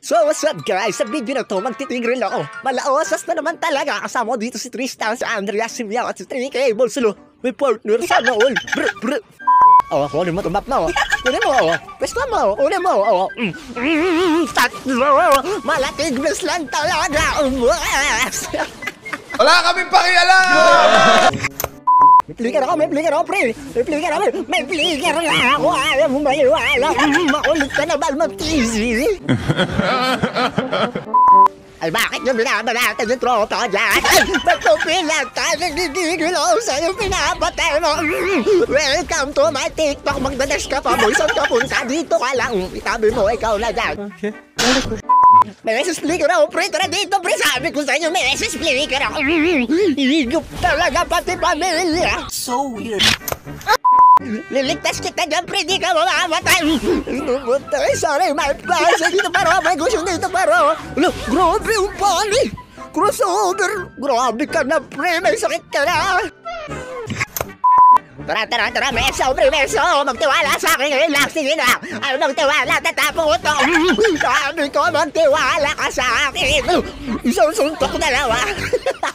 So what's up guys? Sa video na to, magtitigil ako. Malaosas na naman talaga. Kasama dito si Tristan, si Andrea, si Miao at si Trinity Bolsolo. May partner sana all. Brr, brr. Oh, kunin mo itong map mo. oh. Kunin mo, oh. Pwesto mo, kunin mo, oh. Mm, mm, Tatlo. Malatiglas lang talaga. Umas. Wala kaming pakialam! May flicker ako, may flicker ako, pre. May flicker ako, may flicker ako. Ayaw mo ba yun? Makulit ka naman, mag-easy. Ay, bakit nyo binabalatan yung tropa dyan? Ba't mo pinatay? Nagdigigil ako sa'yo, pinapatay mo. Welcome to my TikTok. Magdadas ka pa, boy. Saan ka punta? Dito ka lang. Itabi mo, ikaw na dyan. May SS flicker ako, pre. Tara dito, pre. Sabi ko sa inyo, may SS flicker ako. Higop talaga pati pamilya. So weird. Liligtas kita dyan, pre. Di ka mamamatay. Pumatay, sorry, my price. Dito paro, may gusto dito paro. Ano, grabe yung pali. Crossover. Grabe ka na, pre. May sakit ka na. Tara, tara, tara, meso, pre, meso. Magtiwala sa akin ngayon lang. Sige na. Ay, magtiwala, tatapon ko to. Sabi ko, magtiwala ka sa akin. Isang suntok na lang, ah.